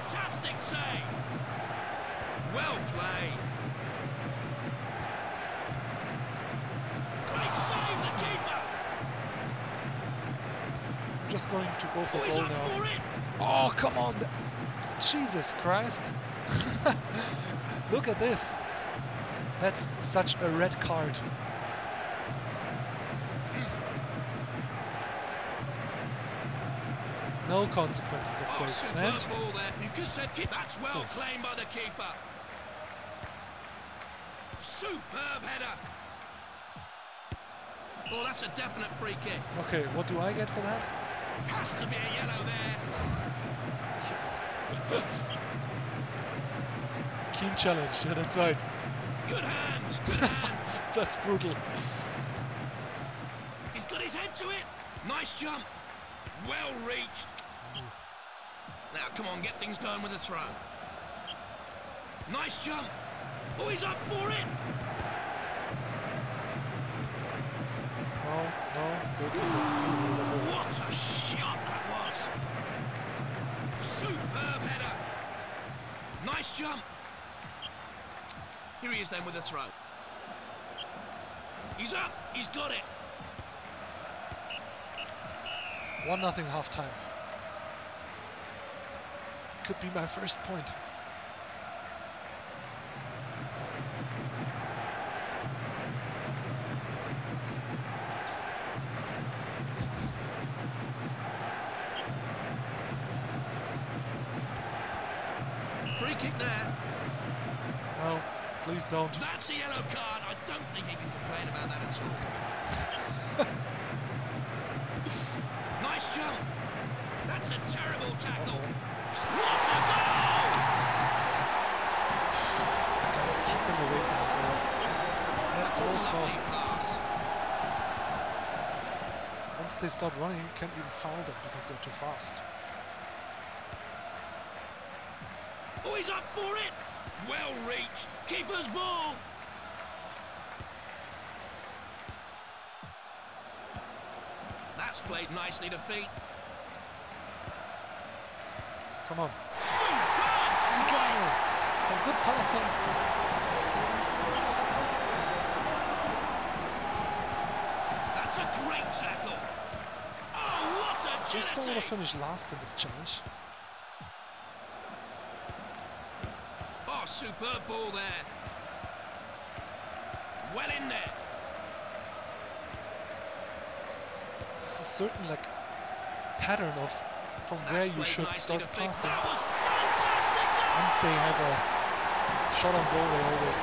Fantastic save. Well played. Great save, the keeper. I'm just going to go for Oh, goal now. for it. Oh, come on. Jesus Christ. Look at this. That's such a red card. No consequences, of Oh, course. superb And ball there. You could say keep. That's well Oh. claimed by the keeper. Superb header. Oh, that's a definite free kick. okay, what do I get for that? Has to be a yellow there. Keen challenge. Yeah, that's right. Good hands, good hands. That's brutal. He's got his head to it. Nice jump. Well reached. Now, come on, get things going with the throw. Nice jump. Oh, he's up for it. No, no, goalkeeper. What a shot that was. Superb header. Nice jump. Here he is then with the throw. He's up. He's got it. One nothing half time. Could be my first point. Free kick there. No, please don't. That's a yellow card. I don't think he can complain about that at all. nice jump. That's a terrible tackle. What a goal! Gotta keep them away from the ball. At That's a all lovely costs. pass. Once they start running, you can't even foul them because they're too fast. Oh, he's up for it. Well reached. Keeper's ball. That's played nicely to feet. Come on. Superb. Some good passing. That's a great tackle. Just don't want to finish last in this challenge. Oh, superb ball there. Well in there. This is a certain like pattern of from That's where you should start passing. That was fantastic. Once they have a shot on goal, they always.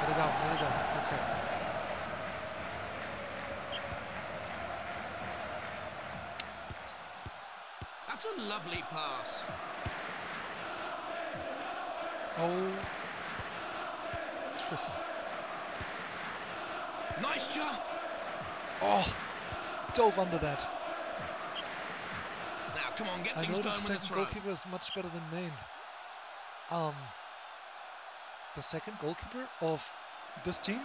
Let it out, let it out. Okay. That's a lovely pass. Oh. Phew. Nice jump. Oh, dove under that. Now, come on, get I things know the with the second goalkeeper is much better than Maine. Um, the second goalkeeper of this team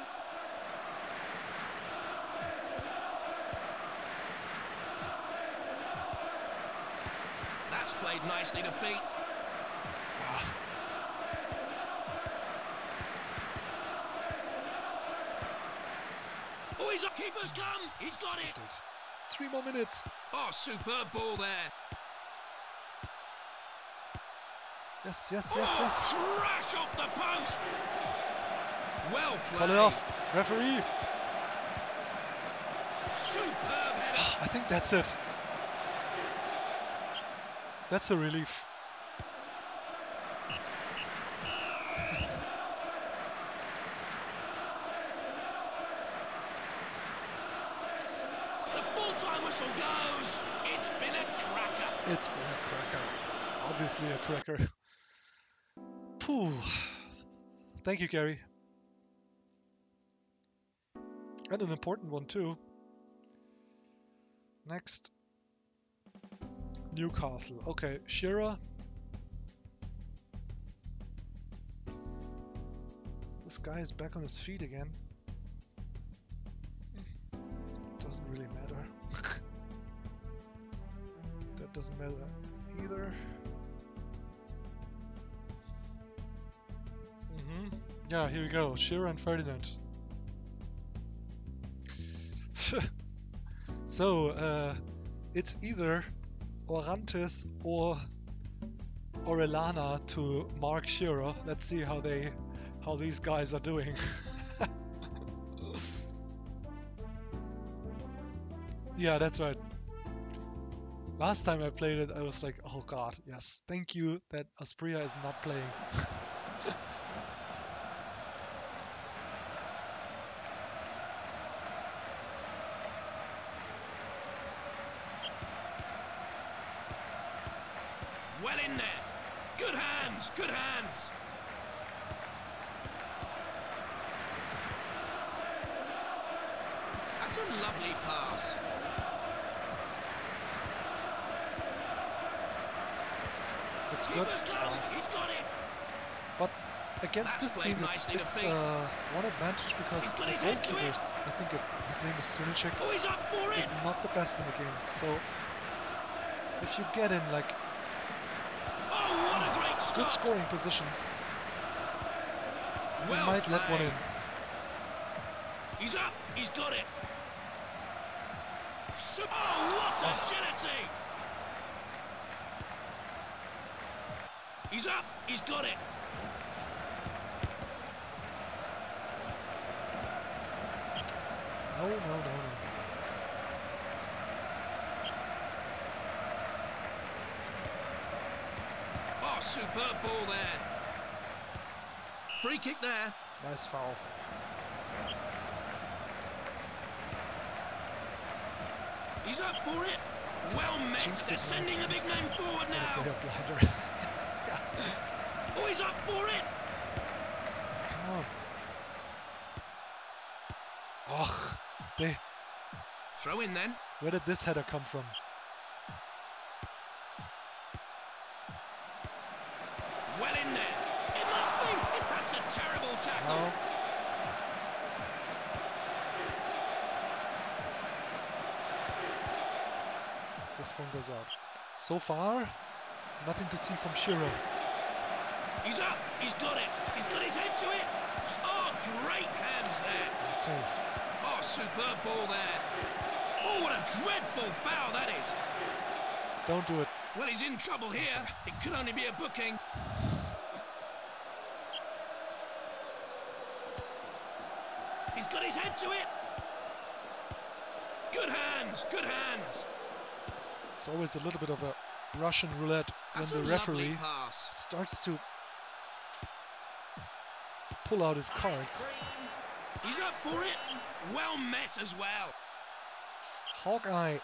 That's played nicely to feet. Ah, Oh, he's up. Keeper's come. He's got it. it. Three more minutes. Oh, superb ball there. Yes, yes, yes, oh, yes. crash off the post. Well played. Call it off. Referee. Superb header. I think that's it. That's a relief. The full-time whistle goes. It's been a cracker. It's been a cracker. Obviously a cracker. Pooh. Thank you, Gary. And an important one too. Next. Newcastle. Okay, Shearer. This guy is back on his feet again. Doesn't really matter. that doesn't matter either. Yeah, here we go. Shearer and Ferdinand. so, uh, it's either Orantes or Orellana to Mark Shearer. Let's see how they how these guys are doing. yeah, that's right. Last time I played it, I was like, oh god, yes, thank you that Asprilla is not playing. Well in there. Good hands, good hands. That's a lovely pass. That's good. Keeper's goal. He's got it. But against That's this team, it's, it's uh, one advantage because the his head to it. goalkeepers, I think it's, his name is Srnicek, Oh, he's up for is not the best in the game. So if you get in like Oh, what a great good scoring positions, you Well might let one in. He's up. He's got it. Su- oh, what agility! He's up. He's got it. No, no, no, no. Oh, superb ball there. Free kick there. Nice foul. He's up for it. Well met. Jinx They're sending man. a big name forward now. play a blinder. Oh, he's up for it. Come on. Ugh. They, Throw in then. where did this header come from? Well in there. It must be. That's a terrible tackle. No. This one goes out. So far, nothing to see from Shearer. He's up. He's got it. He's got his head to it. Oh, great hands there. Safe. Oh, superb ball there. Oh, what a dreadful foul that is. Don't do it. Well, he's in trouble here. It could only be a booking. He's got his head to it. Good hands, good hands. It's always a little bit of a Russian roulette when the referee pass. starts to pull out his cards. He's up for it. Well met as well. Hawkeye,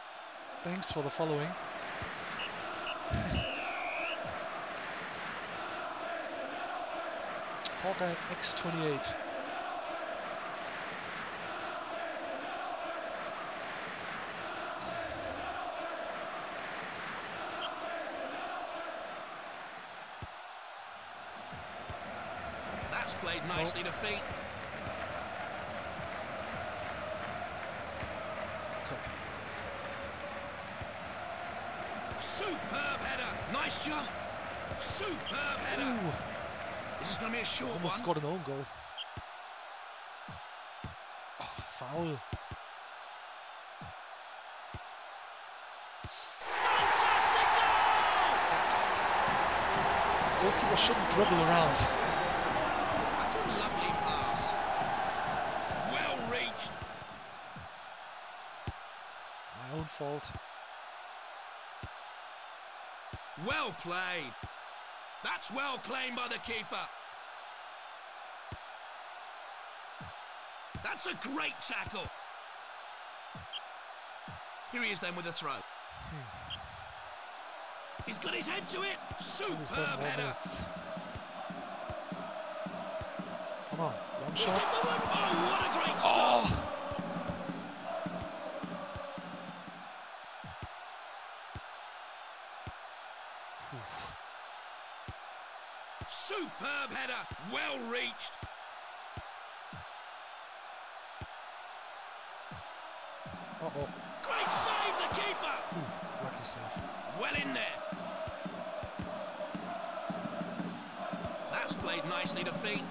thanks for the following. Hawkeye X28. That's played nicely oh. to feet. Okay. Superb header. Nice jump. Superb header. Ooh, This is going to be a short almost one. scored an own goal. Oh, foul. Fantastic goal! Oops. Goalkeeper shouldn't dribble around. That's a lovely pass. Well reached. My own fault. Well played. That's well claimed by the keeper. That's a great tackle. Here he is then with a throw. Hmm. He's got his head to it. 27 Superb header. Come on, one shot. hit the one. Oh, what a great oh. stop. Oh! well reached. Uh -oh. Great save, the keeper. Ooh, lucky save. Well in there. That's played nicely to feet.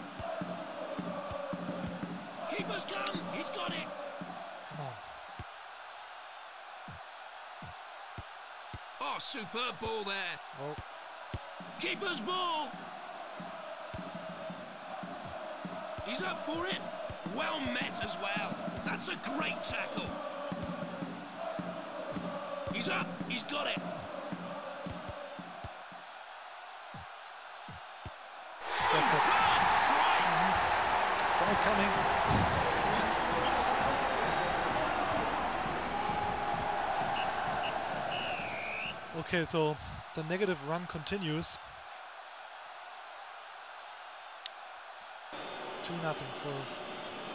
Keeper's come. He's got it. Come on. Oh, superb ball there. Oh. Keeper's ball. He's up for it. Well met as well. That's a great tackle. He's up. He's got it. That's it. Saw coming. Okay, so the negative run continues. 2 nothing for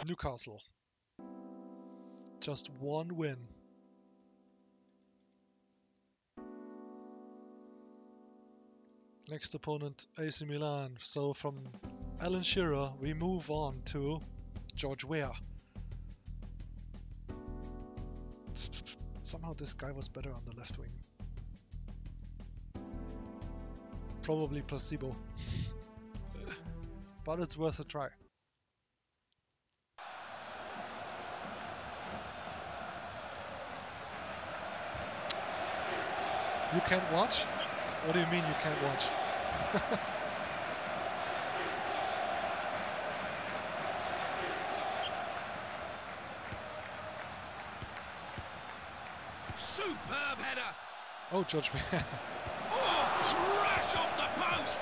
Newcastle. Just one win. Next opponent, AC Milan. So from Alan Shearer, we move on to George Weah. Somehow this guy was better on the left wing. Probably placebo. but it's worth a try. You can't watch? What do you mean you can't watch? Superb header. Oh, George. Oh, crash off the post.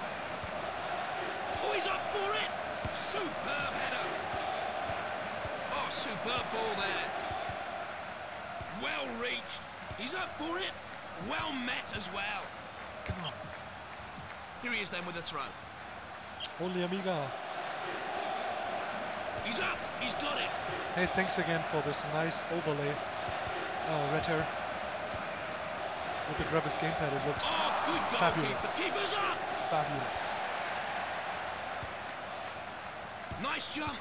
Oh, he's up for it. Superb header. Oh, superb ball there. Well reached. He's up for it. Well met as well. Come on. Here he is then with a throw. Only Amiga. He's up. He's got it. Hey, thanks again for this nice overlay. Uh, red hair. With the Gravis gamepad, it looks Oh, good. Fabulous. Keeper's up. fabulous. Nice jump.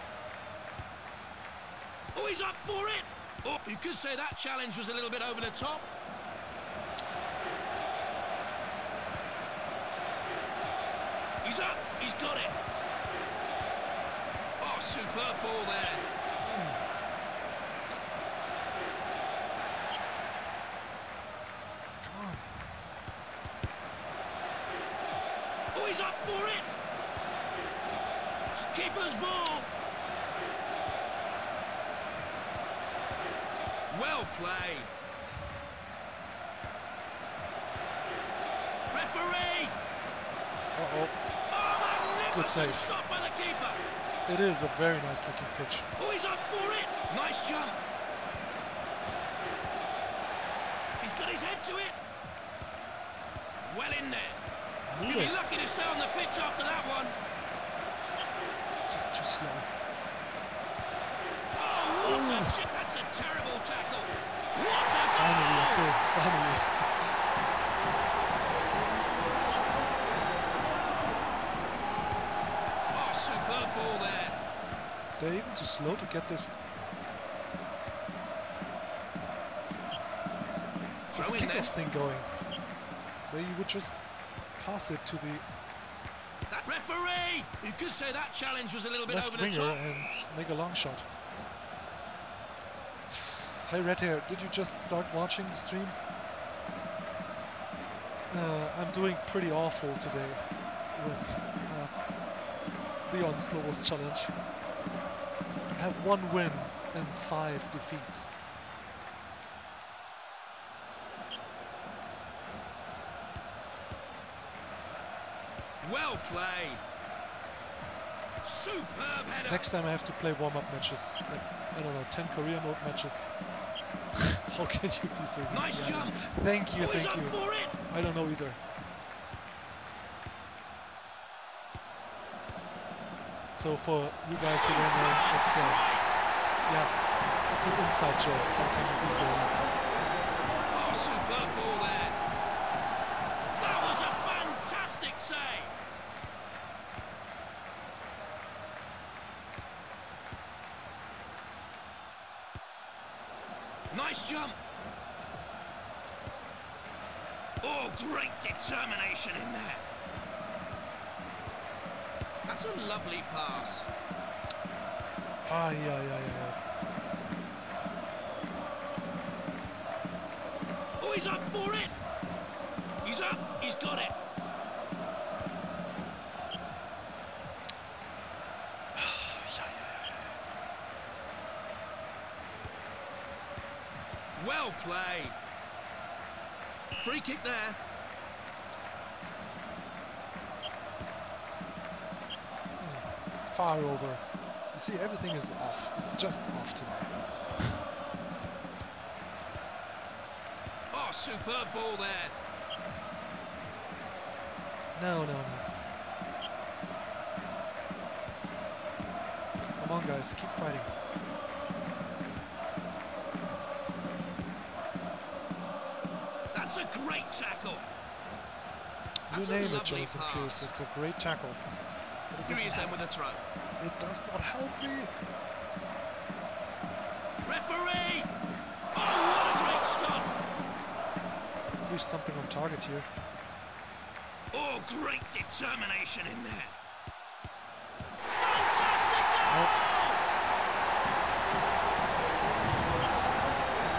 Oh, he's up for it. Oh, you could say that challenge was a little bit over the top. He's up. He's got it. Oh, superb ball there. Oh, he's up for it. Keeper's ball. Well played. Referee. Uh-oh. Magnificent save. stop by the keeper. It is a very nice looking pitch. Oh, he's up for it. Nice jump. He's got his head to it. Well in there. Move He'll be lucky to stay on the pitch after that one. Just too slow. Oh, what a chip. That's a terrible tackle. What a Finally, goal. Phil, finally. Oh, superb ball there. They're even too slow to get this, this Throw kickoff thing going. Where you would just pass it to the That referee. You could say that challenge was a little bit over the top. and make a long shot. Hey Red Hair, did you just start watching the stream? Uh, I'm doing pretty awful today with uh, the Onslow's challenge. Have one win and five defeats. Well played. Superb header. Next time I have to play warm-up matches, like, I don't know, 10 career mode matches. How can you be so? Nice Yeah. jump. Thank you, thank you. for it. I don't know either. So for you guys who don't know, it's uh, yeah, it's an inside joke. How can you be so? Oh, superb ball there. That was a fantastic save. Nice Nice jump. Oh, great determination in there. That's a lovely pass. Ah, yeah, yeah, yeah, yeah. Oh, he's up for it. He's up. He's got it. Well played. Free kick there. Far over. You see, everything is off. It's just off today. Oh, superb ball there. No, no, no. Come on, guys, keep fighting. That's a great tackle. You That's a name it, Jonathan. Pearce. It's a great tackle. But it Here he doesn't, is then help. with a throw. it does not help me. Referee! Oh, what a great stop! At least something on target here. Great determination in there. Fantastic goal! Oh.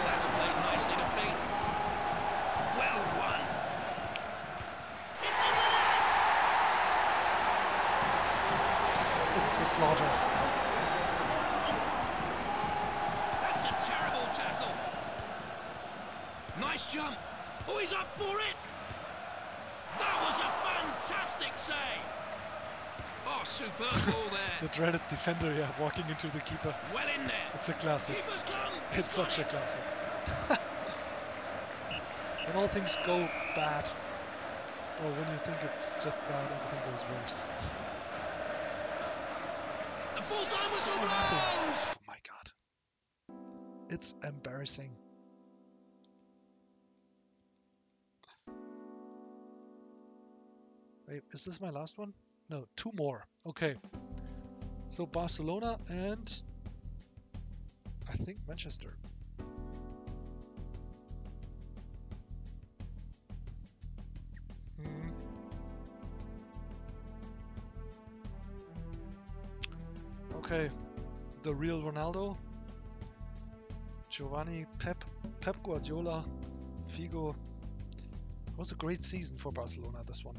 That's played nicely to feet. Well won. It's in the net! It's a slaughter. That's a terrible tackle. Nice jump. Oh, he's up for it. That was a fantastic save. Oh, superb ball there. The dreaded defender, yeah, walking into the keeper. Well in there. It's a classic. Keeper's come. He's It's such a classic. when all things go bad, or when you think it's just bad, everything goes worse. The full-time whistle blows. Oh my god. It's embarrassing. Wait, is this my last one? No, two more. Okay. So Barcelona and I think Manchester. Hmm. Okay, the real Ronaldo, Giovanni, Pep, Pep Guardiola, Figo. It was a great season for Barcelona. This one.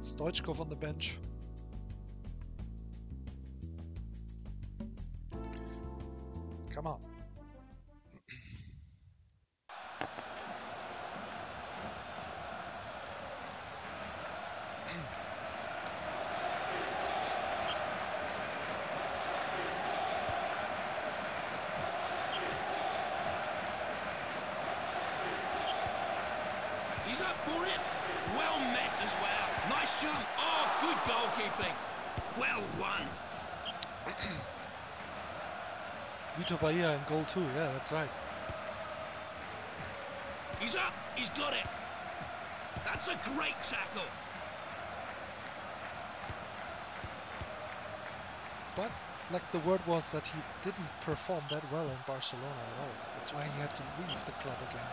Stoichkov on the bench. Come on. He's up for it. Well met as well. Nice jump. Oh, good goalkeeping. Well won. Vítor Baía in goal too. Yeah, that's right. He's up. He's got it. That's a great tackle. But like the word was that he didn't perform that well in Barcelona at all. That's why he had to leave the club again.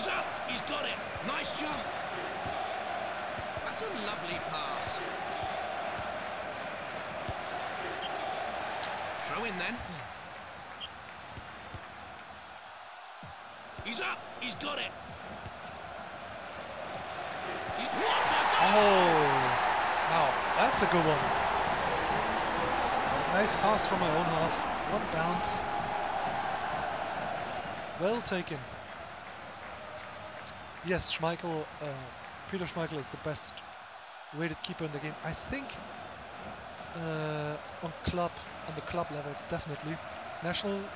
He's up. He's got it. Nice jump. That's a lovely pass. Throw in then. He's up. He's got it. He's what a goal! Oh, wow, that's a good one. Nice pass from my own half. One bounce. Well taken. Yes, Schmeichel, uh, Peter Schmeichel is the best rated keeper in the game. I think uh, on club, on the club levels, definitely. National,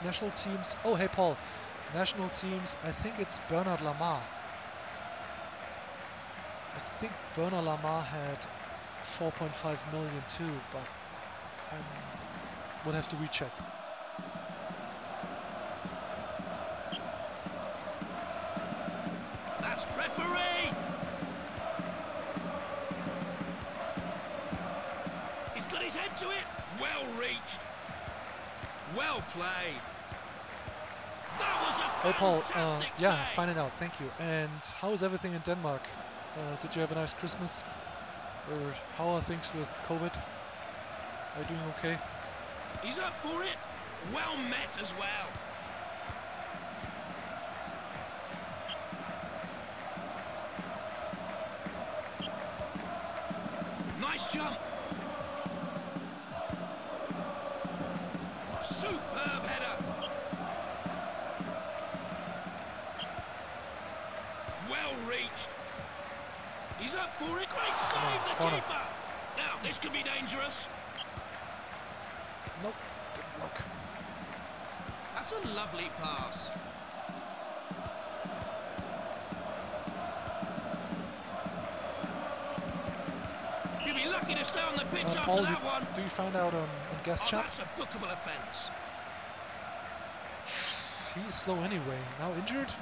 national teams. Oh, hey Paul, national teams. I think it's Bernard Lama. I think Bernard Lama had 4.5 million too, but I would have to recheck. Hey Paul, uh, yeah, finding out, thank you. And how is everything in Denmark? Uh, did you have a nice Christmas? Or how are things with COVID? Are you doing okay? He's up for it. Well met as well. You'll be lucky to stay on the pitch Uh, after Paul, that you- one. do you find out on, on guest Oh, chat? that's a bookable offence. He's slow anyway. Now injured?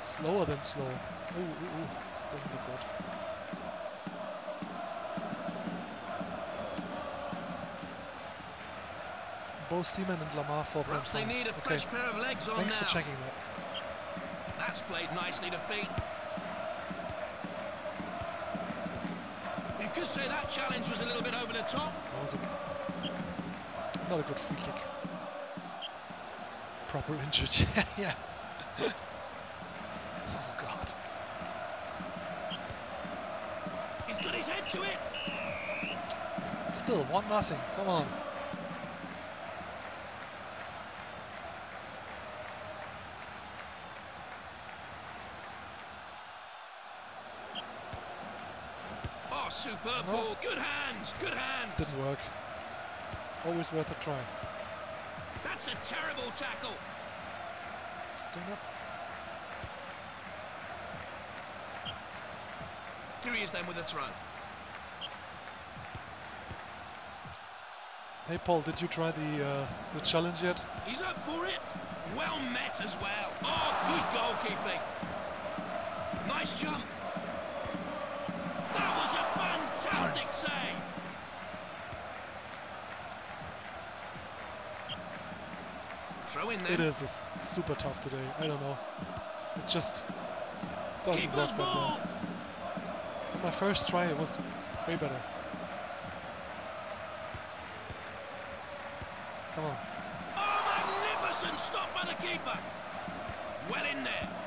Slower than slow. Ooh, ooh, ooh. Doesn't look good. Both Seaman and Lama for Perhaps they need a Okay, fresh pair of legs on Thanks now. for checking that. That's played nicely to feet. Could say that challenge was a little bit over the top. That was a, not a good free kick. Proper injured, yeah, yeah. oh god. He's got his head to it. Still, one nothing. Come on. Oh, superb No. ball. Good hands. Good hands. Didn't work. Always worth a try. That's a terrible tackle. Sting up. Here he is then with a throw. Hey Paul, did you try the uh, the challenge yet? He's up for it. Well met as well. Oh, good goalkeeping. Nice jump. Fantastic save. Throw in there. It is super tough today. I don't know. It just doesn't Keeper's work that well. my first try, it was way better. Come on. Oh, magnificent stop by the keeper. Well in there.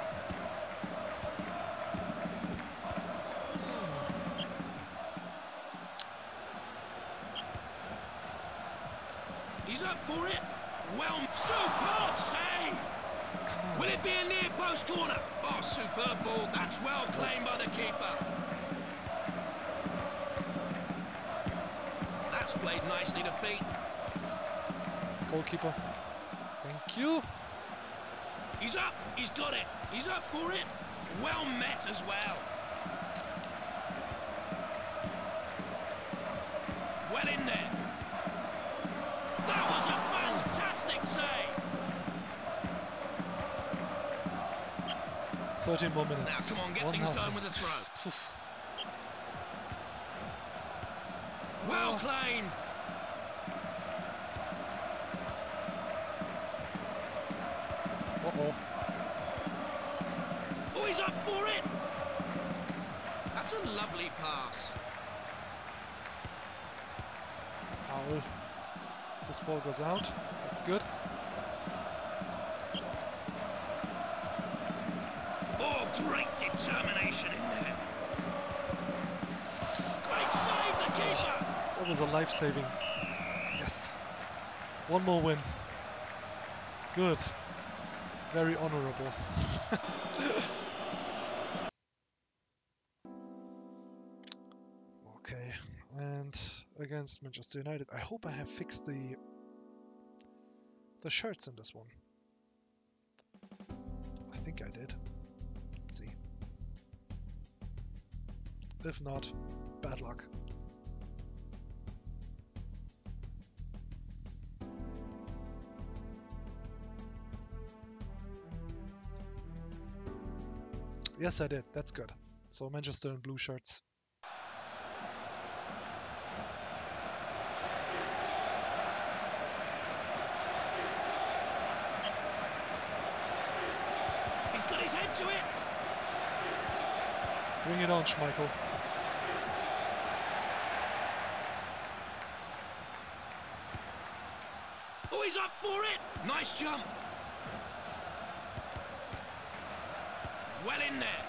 More minutes. Now, come on, get One things going with the throw. Well Oh. claimed. Uh-oh. Oh, he's up for it. That's a lovely pass. Foul. This ball goes out. That's good. A life-saving. Yes. One more win. Good. Very honorable. okay. And against Manchester United, I hope I have fixed the the shirts in this one. I think I did. Let's see. If not, bad luck. Yes, I did. That's good. So Manchester in blue shirts. He's got his head to it. Bring it on, Schmeichel. Oh, he's up for it. Nice jump. Well in there.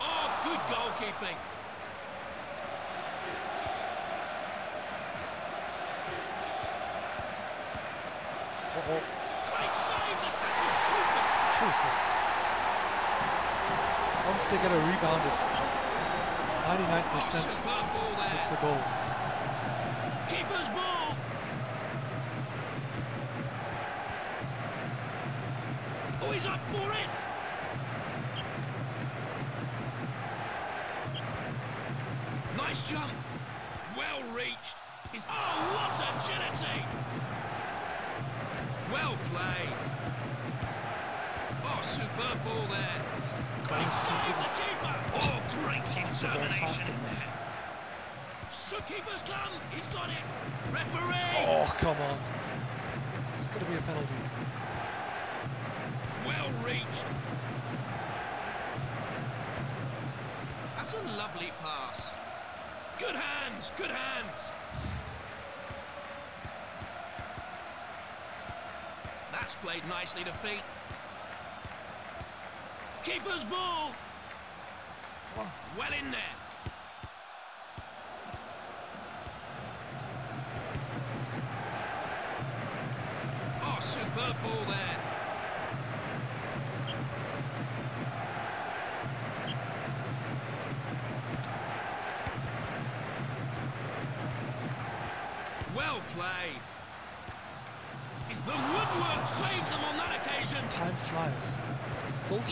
Oh, good goalkeeping. Uh-oh. Great save. That's a super. Once they get a rebound, it's 99% Oh, superb ball there. it's a goal. Keeper's ball. Oh, he's up for it. In there. So keeper's come. He's got it. Referee. Oh, come on. It's going to be a penalty. Well reached. That's a lovely pass. Good hands, good hands. That's played nicely to feet. Keeper's ball. Come on. Well in there.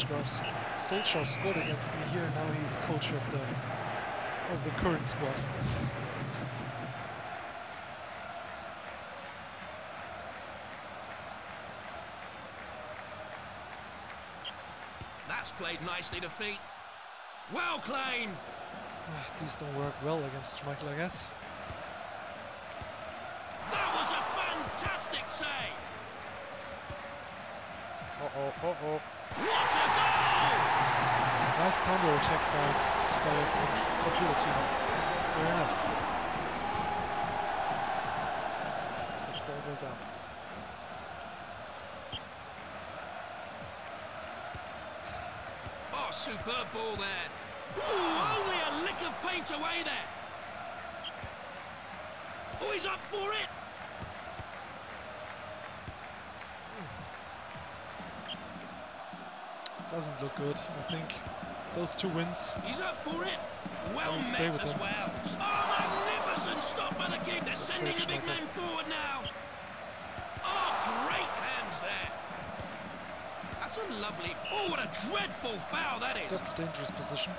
Solskjaer, Solskjaer scored against me here. Now he's coach of the of the current squad. That's played nicely to feet. Well claimed. Ah, These don't work well against Schmeichel, I guess. That was a fantastic save. Uh-oh, uh-oh. What a goal! Nice combo attack by, by the com- computer team. Fair enough. This ball goes up. Oh, superb ball there. Ooh, only a lick of paint away there. Oh, he's up for it. Doesn't look good, I think. Those two wins. He's up for it. Well met as them. well. Oh, magnificent stop by the keeper. They're sending the big man forward now. Oh, great hands there. That's a lovely... Oh, what a dreadful foul that is. That's a dangerous position.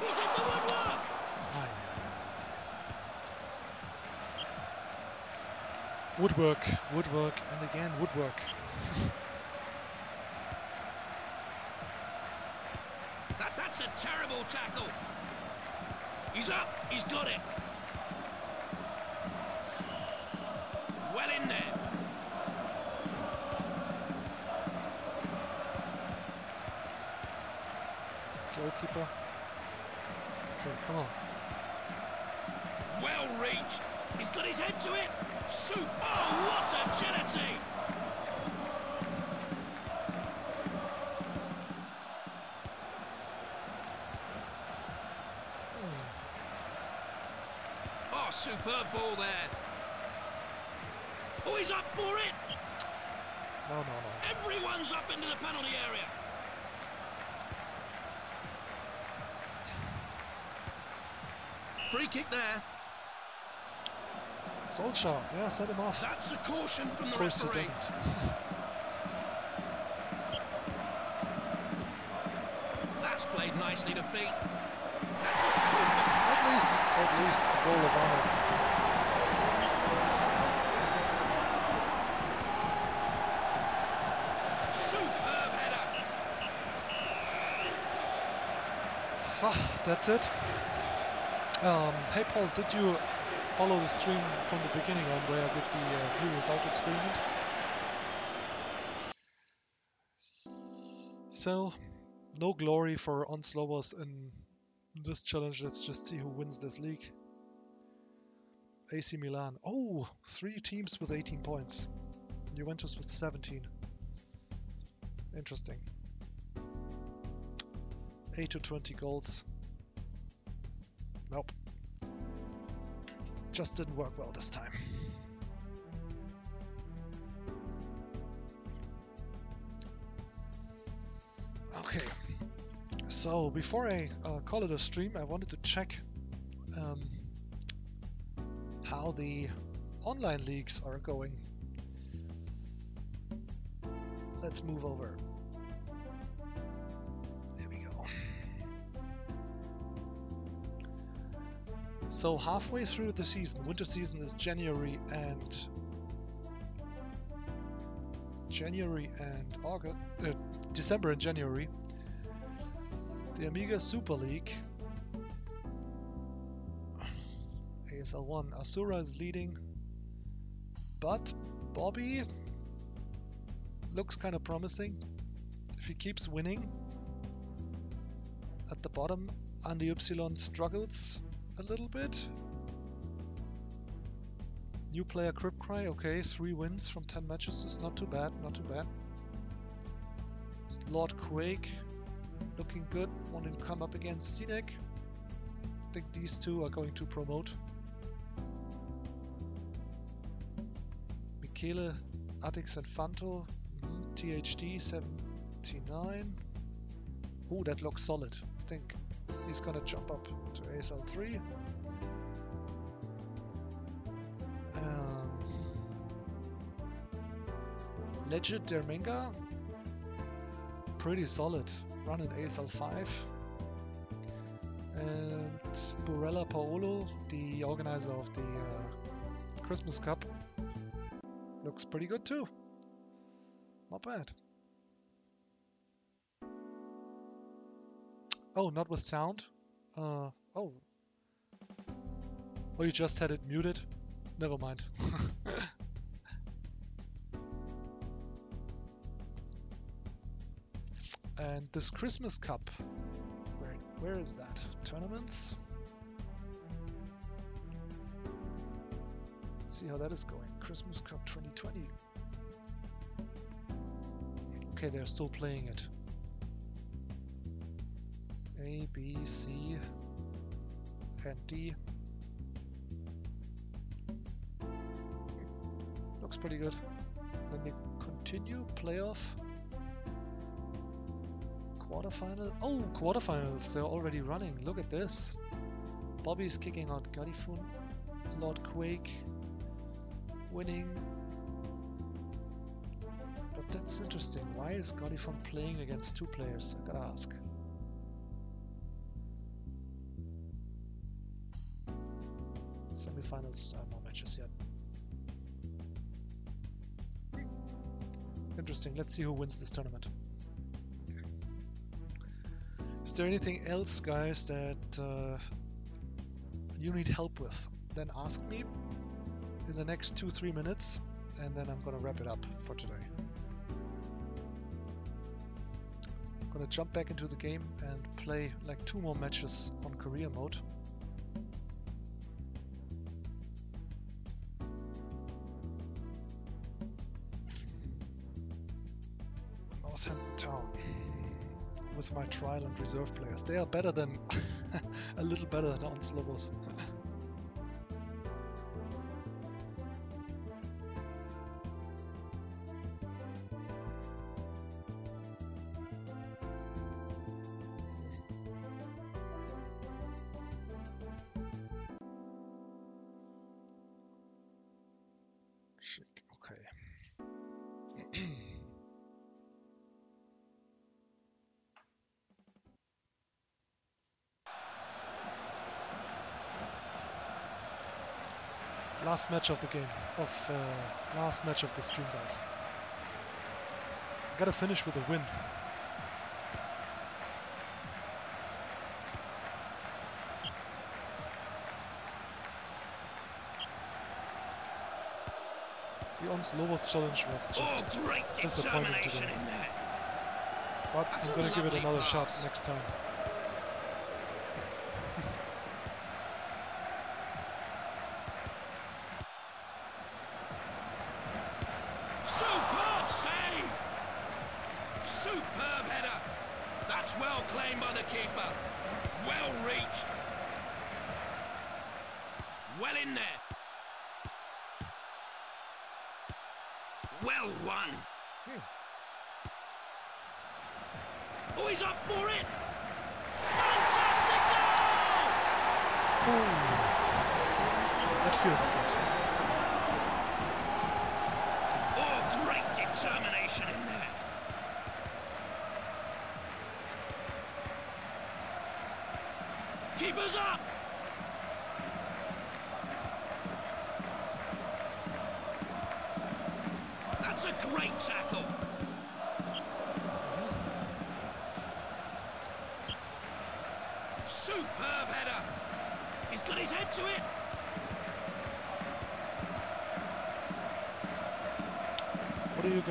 He's hit the woodwork. Aye. Woodwork, woodwork, and again woodwork. That, that's a terrible tackle. He's up. He's got it. No. Up into the penalty area. Free kick there. Solskjaer, yeah, send him off. That's a caution from Of the course he doesn't. That's played nicely to feet. That's a super. sp- At least, at least a goal of honor. Superb header. Ah, that's it. Um, hey Paul, did you follow the stream from the beginning on where I did the uh, view result experiment? So, no glory for Ons Lobos in this challenge. Let's just see who wins this league. AC Milan. Oh, three teams with 18 points. Juventus with 17. Interesting. 8 to 20 goals. Nope. Just didn't work well this time. Okay. So before I uh, call it a stream, I wanted to check um, how the online leagues are going. Let's move over. So halfway through the season, winter season is January and January and August, uh, December and January. The Amiga Super League ASL 1. Asura is leading, but Bobby looks kind of promising. If he keeps winning, at the bottom, Andy Ypsilon struggles a little bit. New player Crypt Cry, okay, three wins from 10 matches is not too bad, not too bad. Lord Quake, looking good, wanting to come up against Sinek. I think these two are going to promote. Michele, Atix and Fanto, mm, THD 79. Oh, that looks solid. I think he's gonna jump up to ASL 3. Um, Legend Dermenga, pretty solid. Run in ASL 5. And Burella Paolo, the organizer of the uh, Christmas Cup, looks pretty good too. Not bad. Oh, not with sound? Uh, oh. Oh, you just had it muted? Never mind. and this Christmas Cup, where, where is that? Tournaments? Let's see how that is going. Christmas Cup 2020. Okay, they're still playing it. A, B, C, and D. Looks pretty good. Then we continue playoff. Quarterfinal. Oh, quarterfinals. They're already running. Look at this. Bobby's kicking out Gadifun. Lord Quake winning. But that's interesting. Why is Godifon playing against two players? I gotta ask. Semifinals, uh, no matches yet. Interesting. Let's see who wins this tournament. Is there anything else, guys, that uh, you need help with? Then ask me in the next two, three minutes, and then I'm gonna wrap it up for today. I'm gonna jump back into the game and play like two more matches on career mode. My trial and reserve players. They are better than a little better than Ons Lobos. last match of the game, of uh, last match of the stream, guys. Gotta finish with a win. The Ons Lobos challenge was just oh, disappointing today. but I'm going to give it another shot next time.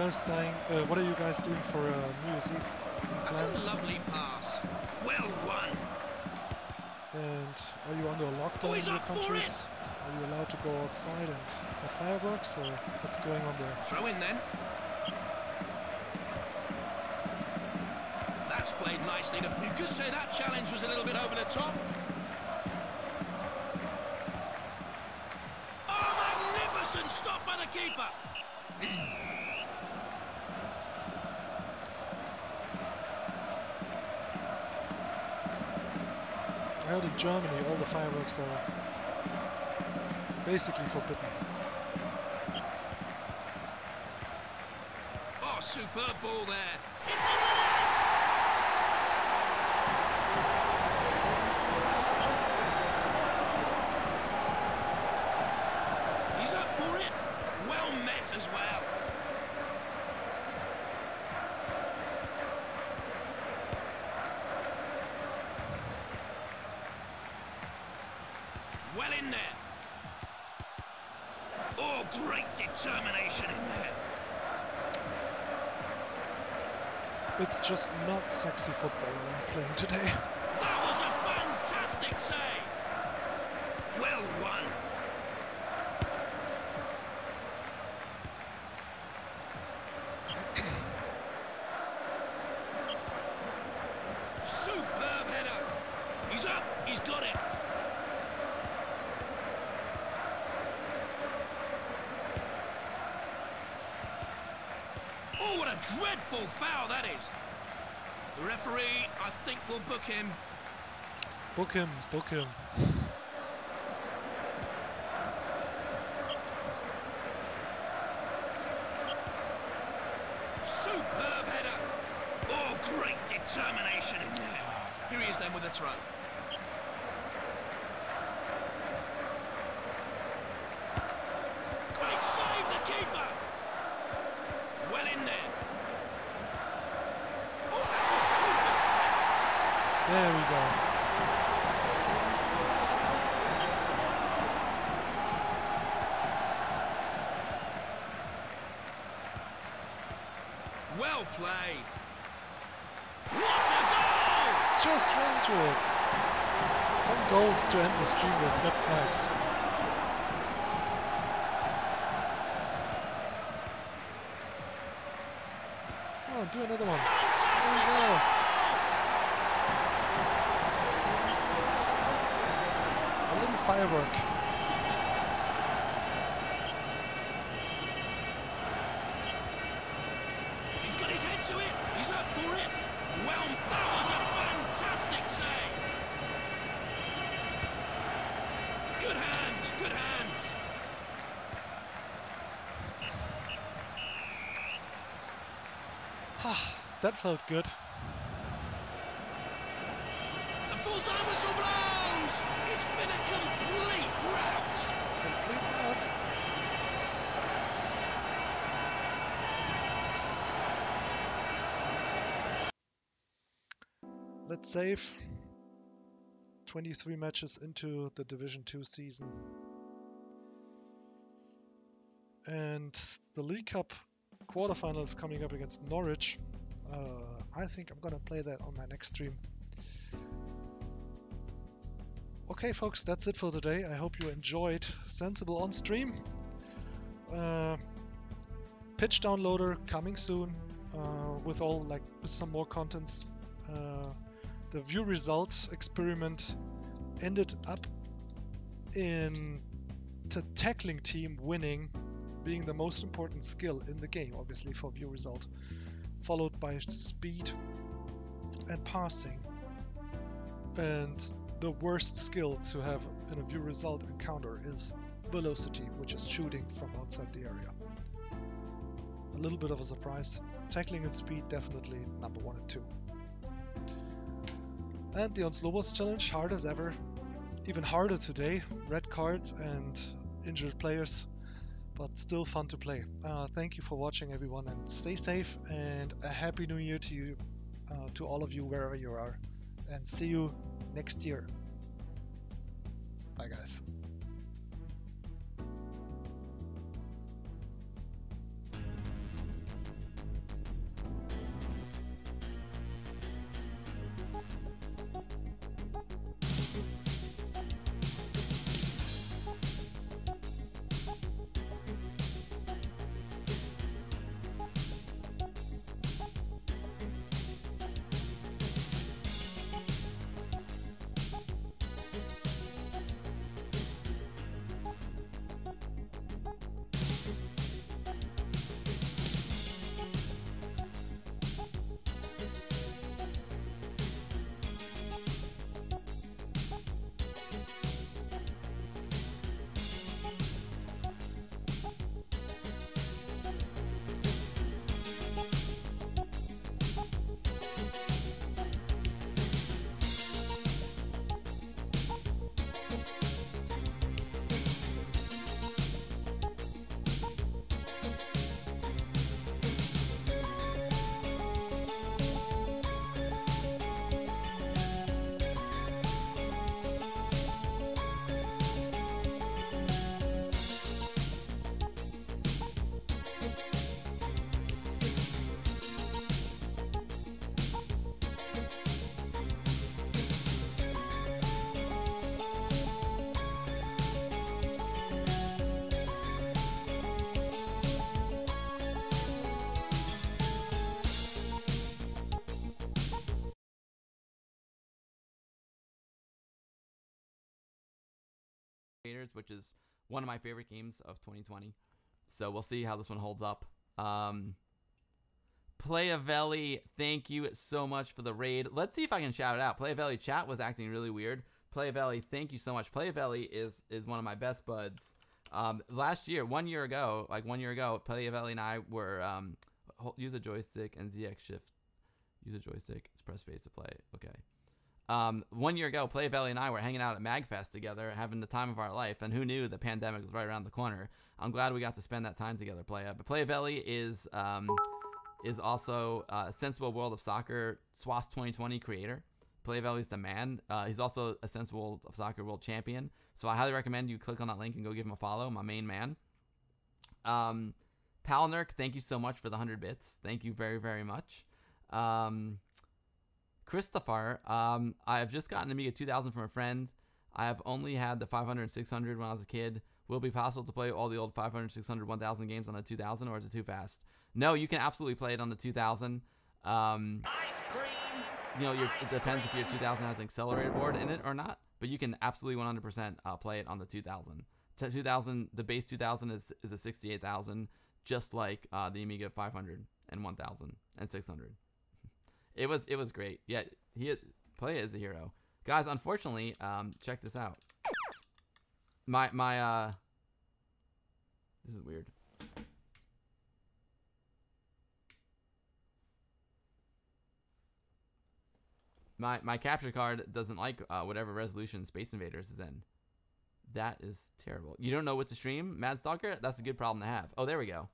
Guys dying? Uh, what are you guys doing for uh, New Year's Eve? That's a lovely pass. Well won. And are you under a lockdown Oh, in your up for it. countries? Are you allowed to go outside and have fireworks, or what's going on there? Throw in then. That's played nicely. You could say that challenge was a little bit over the top. Oh, magnificent stop by the keeper. Germany all the fireworks are basically forbidden. Oh, superb ball there. It's in the net. He's up for it. Well met as well. Well in there. Oh, great determination in there. It's just not sexy football I'm playing today. That was a fantastic save. Well won. Superb header. He's up. He's got it. Oh, what a dreadful foul that is. The referee, I think, we'll book him. Book him, book him. Superb header. Oh, great determination in there. Here he is then with a throw. Great save, the keeper. Well in there. Oh, that's a super save. There we go. Well played. What a goal! Just ran through it. Some goals to end the stream with. That's nice. Oh, do another one. Fantastic There we go. goal! A little firework. He's got his head to it. He's up for it. Well, that was a fantastic save. Good hands, good hands. Ah, that felt good. The full-time whistle blows. It's been a complete rout. Complete out. Save. 23 matches into the Division 2 season. And the League Cup quarterfinals coming up against Norwich. Uh, I think I'm gonna play that on my next stream. Okay, folks, that's it for today. I hope you enjoyed Sensible on stream. Uh, pitch downloader coming soon uh, with all like with some more contents. The view results experiment ended up in the tackling team winning being the most important skill in the game, obviously for view result, followed by speed and passing. And the worst skill to have in a view result encounter is velocity, which is shooting from outside the area. A little bit of a surprise. Tackling and speed definitely number one and two. And the Onslobos challenge, hard as ever. Even harder today, red cards and injured players, but still fun to play. Uh, thank you for watching everyone and stay safe and a happy new year to you, uh, to all of you wherever you are. And see you next year. Bye guys. Which is one of my favorite games of 2020. So we'll see how this one holds up. Um, Playaveli, thank you so much for the raid. Let's see if I can shout it out. Playaveli chat was acting really weird. Playaveli, thank you so much. Playaveli is is one of my best buds. Um, last year, one year ago, like one year ago, Playaveli and I were um, use a joystick and ZX shift. Use a joystick. Press space to play. Okay. Um, one year ago, Playaveli and I were hanging out at MagFest together, having the time of our life, and who knew the pandemic was right around the corner. I'm glad we got to spend that time together, Playa. But Playaveli is um, is also uh, Sensible World of Soccer SWOS 2020 creator. Playaveli is the man. Uh, he's also a Sensible World of Soccer World Champion. So I highly recommend you click on that link and go give him a follow. My main man. Um, Palnurk, thank you so much for the 100 bits. Thank you very, very much. Um, Christopher, um, I have just gotten Amiga 2000 from a friend. I have only had the 500 and 600 when I was a kid. Will it be possible to play all the old 500, 600, 1000 games on a 2000 or is it too fast? No, you can absolutely play it on the 2000. Um, you know, it depends if your 2000 has an accelerator board in it or not, but you can absolutely 100% uh, play it on the 2000. 2000, the base 2000 is, is a 68,000, just like uh, the Amiga 500 and 1000 and 600. It was it was great. Yeah, he play as a hero. Guys, unfortunately, um, check this out. My my uh This is weird. My my capture card doesn't like uh, whatever resolution Space Invaders is in. That is terrible. You don't know what to stream, Mad Stalker? That's a good problem to have. Oh, there we go.